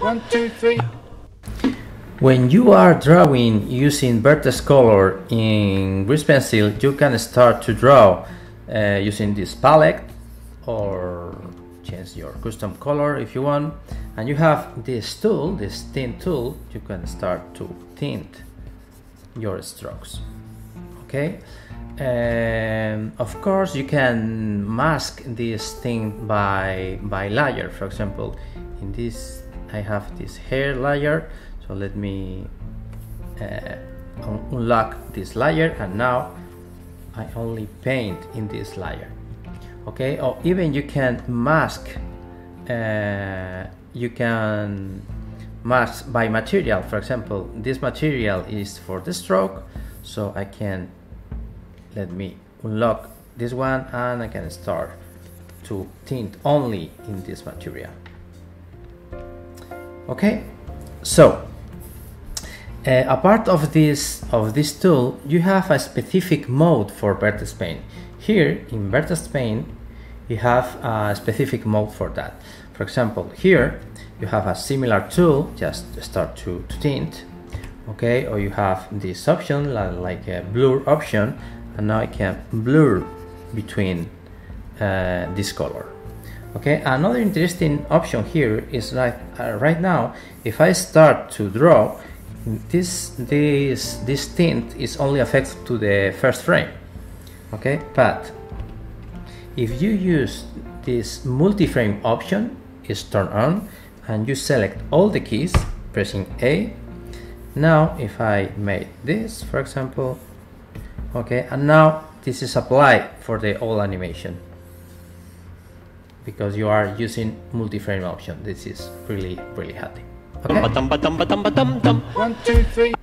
One, two, three. When you are drawing using Vertex Color in Grease Pencil, you can start to draw uh, using this palette or change your custom color if you want. And you have this tool, this tint tool, you can start to tint your strokes. Okay, and of course you can mask this thing by by layer. For example, in this I have this hair layer. So let me uh, unlock this layer and now I only paint in this layer. Okay? Or even you can mask uh, you can mask by material. For example this material is for the stroke so I can let me unlock this one and I can start to tint only in this material. Okay so uh, a part of this of this tool you have a specific mode for Vertex Paint here in Vertex Paint you have a specific mode for that. For example here you have a similar tool just start to, to tint okay? Or you have this option like, like a blur option and now I can blur between uh, this color. Okay another interesting option here is like uh, right now if I start to draw this this this tint is only affected to the first frame. Okay but if you use this multi-frame option is turned on and you select all the keys pressing A. Now if I made this for example okay and now this is applied for the whole animation. Because you are using multi-frame option this is really really handy. Okay? One, two, three.